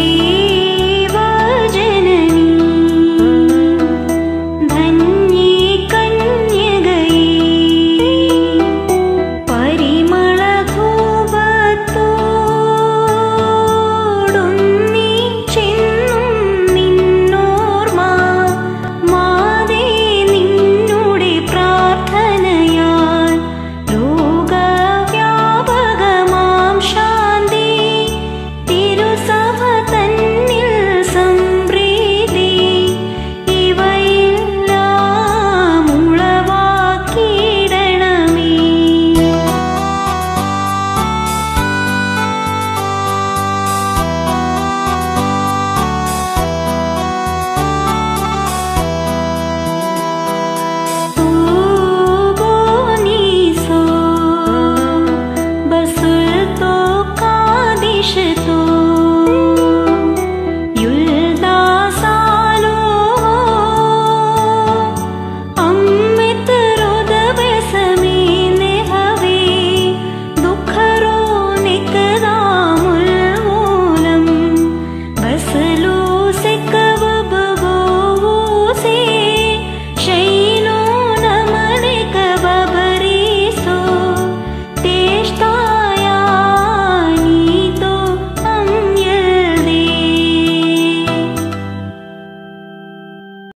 see